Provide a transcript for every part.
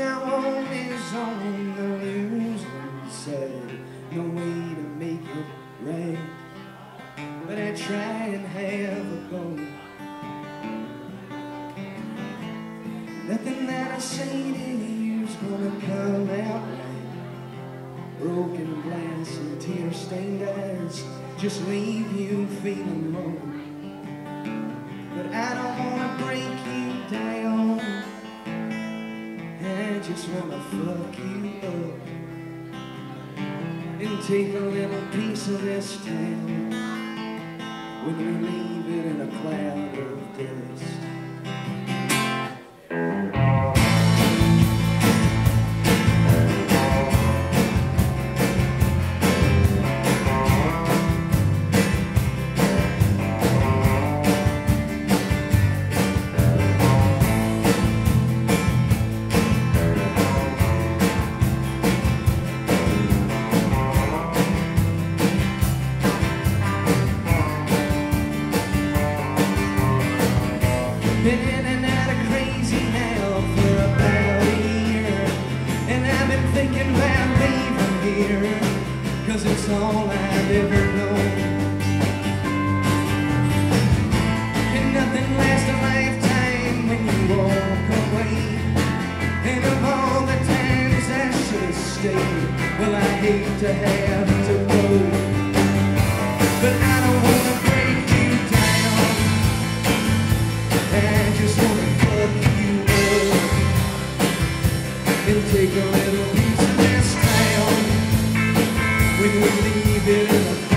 I want is on the losing side. No way to make it right. But I try and have a go. Nothing that I say to you's gonna come out right. Broken glass and tear stained eyes just leave you feeling low. But I don't wanna break you down. Just wanna fuck you up and take a little piece of this town when we leave it in a cloud of dust. Been in and out of crazy hell for about a year. And I've been thinking about leaving here. Cause it's all I've ever known. And nothing lasts a lifetime when you walk away. And of all the times I should have stayed, well, I hate to have take a little piece of this town when we leave it in a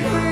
it